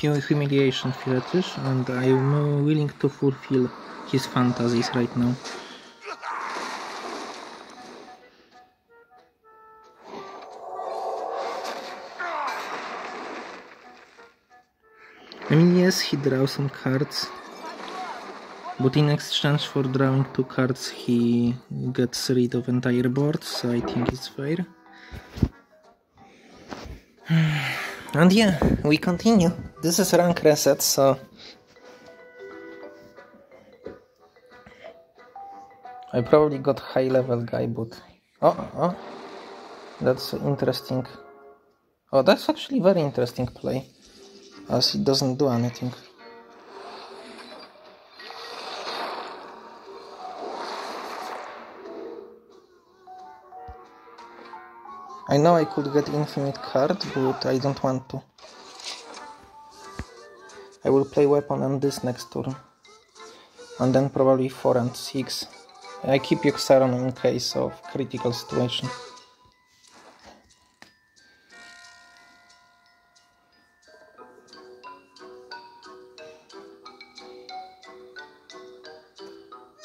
hu- humiliation fetish, and I'm uh, willing to fulfill his fantasies right now. I mean, yes, he draws some cards, but in exchange for drawing two cards, he gets rid of entire board, so I think it's fair. And yeah, we continue. This is rank reset, so I probably got high level guy, but oh, oh, that's interesting. Oh, that's actually very interesting play, as it doesn't do anything. I know I could get infinite card, but I don't want to. I will play weapon on this next turn. And then probably 4 and 6. I keep Yogg-Saron in case of critical situation.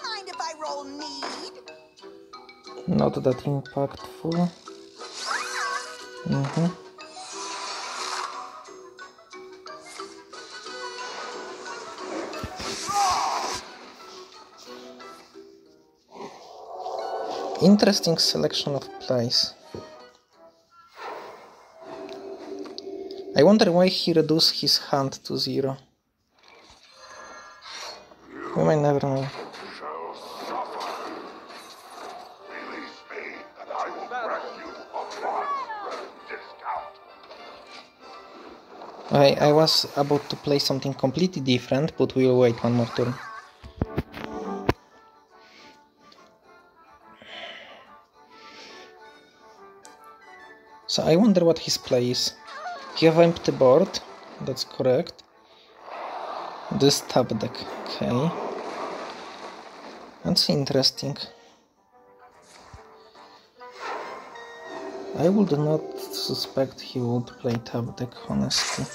Mind if I roll need? Not that impactful. Mhm. Interesting selection of plays. I wonder why he reduced his hand to zero. We might never know. I, I was about to play something completely different, but we'll wait one more turn. So I wonder what his play is. You have empty board, that's correct. This tab deck, okay. That's interesting. I would not suspect he would play tab deck, honestly.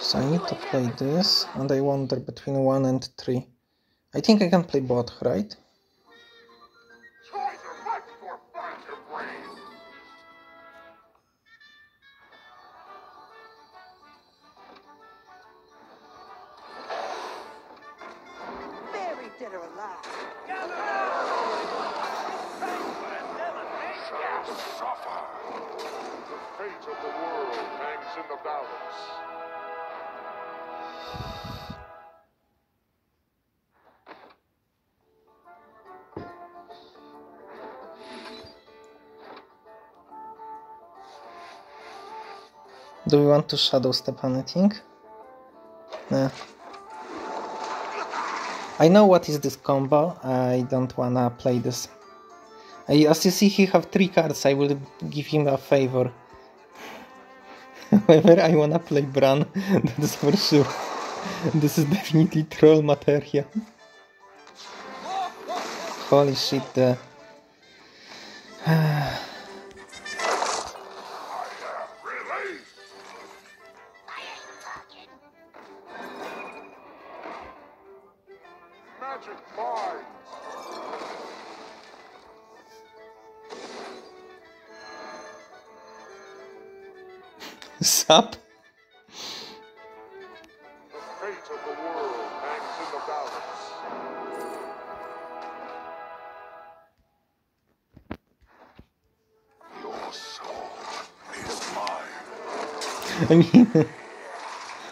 So I need to play this, and I wonder between 1 and 3. I think I can play both, right? In the balance. Do we want to shadow step anything? Nah. I know what is this combo, I don't wanna play this. As you see, he have three cards, I will give him a favor. However, I wanna play Brann, that's for sure. This is definitely troll material. Holy shit, the... Magic. Mean,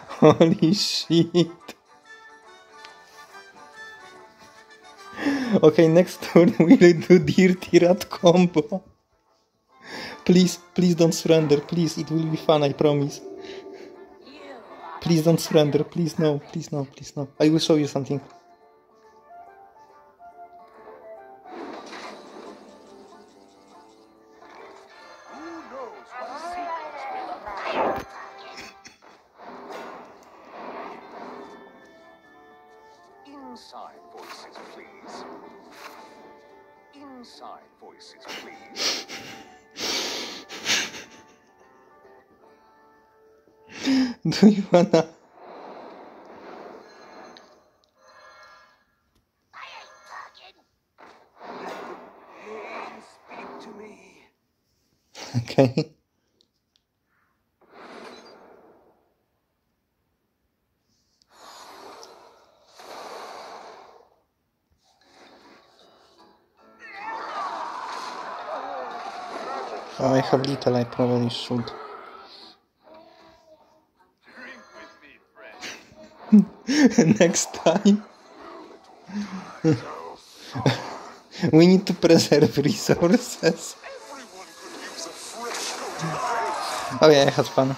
holy shit. Okay, next turn we'll do Dirty Rat combo. Please, please don't surrender, please, it will be fun, I promise. Please don't surrender, please no, please no, please no. I will show you something. Who knows what secrets will lie? Inside voices, please. Inside voices, please. Do you wanna... Okay. I have little, I probably should. Next time. we need to preserve resources. Everyone could use a fresh coat of paint. Oh yeah, I had fun.